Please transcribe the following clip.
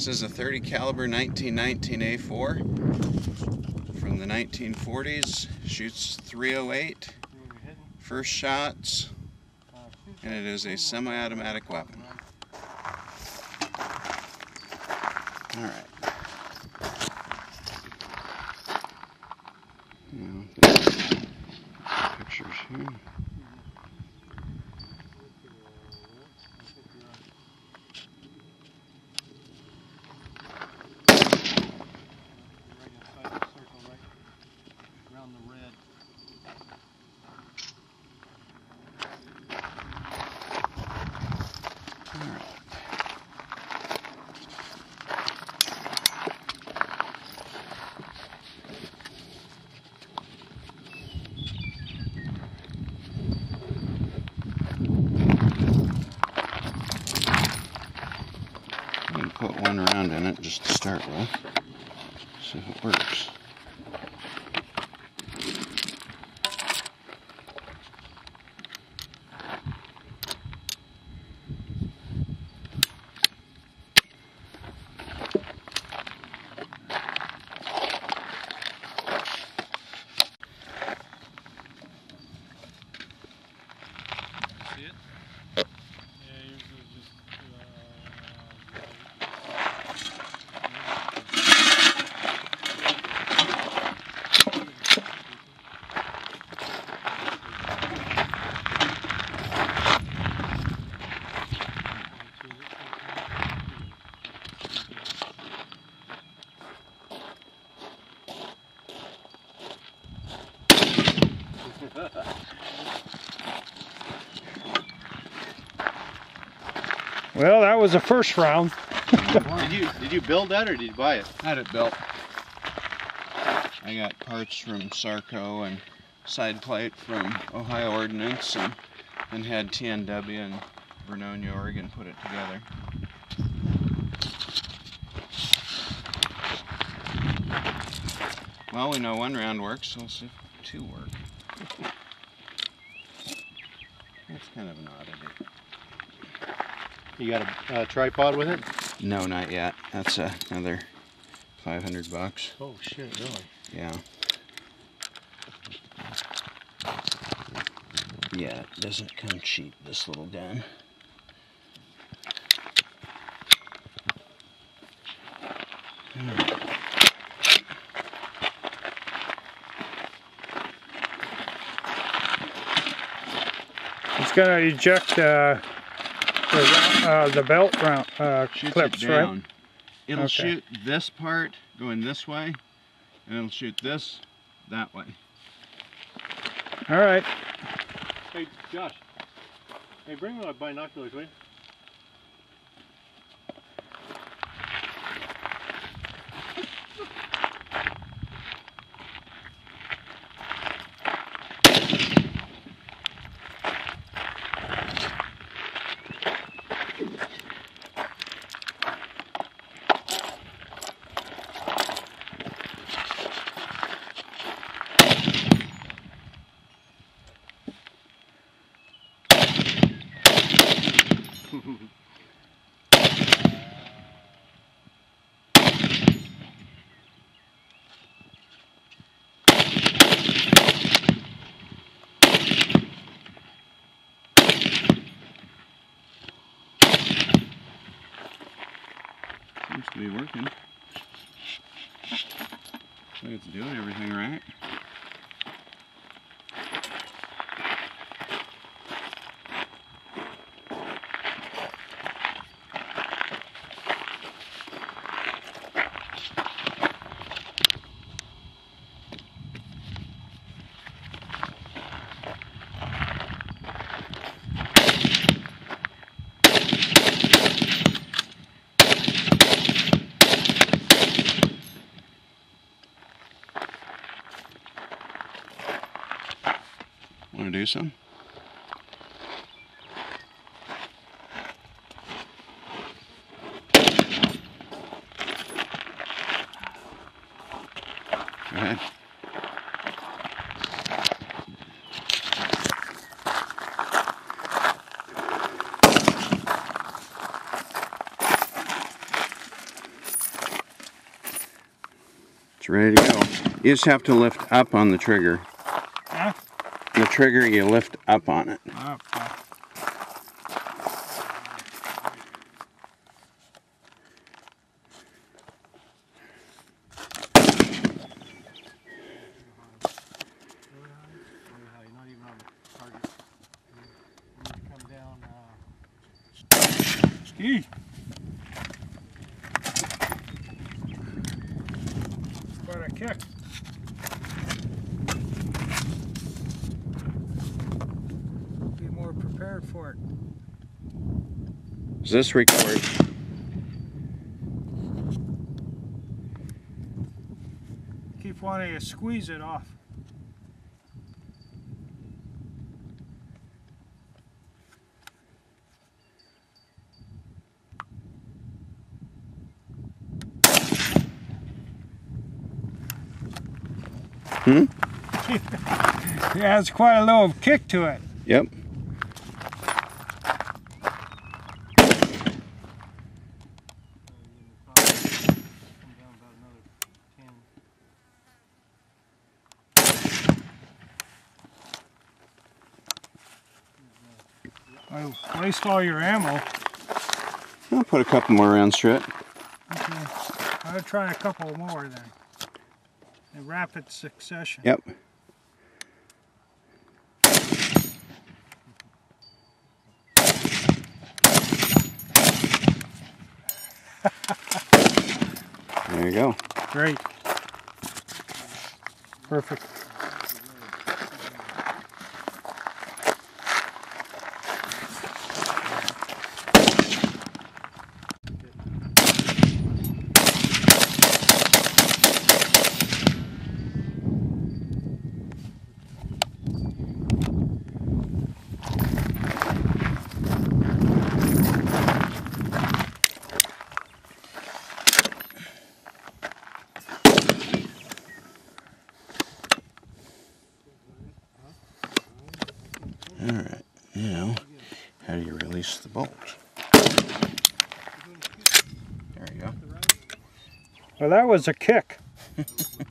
This is a 30 caliber 1919 A4 from the 1940s. Shoots 308. First shots, and it is a semi-automatic weapon. All right. Now, pictures here. Around the red. All right. I'm gonna put one round in it just to start with. See if it works. See it? Yeah, yours is just. Well, that was the first round. did you did you build that or did you buy it? I Had it built. I got parts from Sarco and side plate from Ohio Ordnance and then had TNW in Vernonia, Oregon put it together. Well, we know one round works, so let's see if two work. That's kind of an oddity. You got a uh, tripod with it? No, not yet. That's uh, another 500 bucks. Oh shit, really? Yeah. Yeah, it doesn't come cheap, this little gun. It's gonna eject uh, the, uh, the belt round uh, Shoots clips, it right? It'll Okay. shoot this part going this way, and it'll shoot this that way. All right. Hey Josh. Hey, bring my binoculars, will you? So it's doing everything right. To do some? Go ahead. ready to go. You just have to lift up on the trigger. Trigger, you lift up on it. Very high, not even on the target. You need to come down, uh, Ski. Quite a kick. Be more prepared for it. Does this record? Keep wanting to squeeze it off. Hmm? it has quite a little kick to it. Yep. come down about another ten. Well, waste all your ammo. I'll put a couple more rounds through it. Okay. I'll try a couple more then. In rapid succession. Yep. There you go. Great. Perfect. All right. Now, how do you release the bolt? There you go. Well, that was a kick.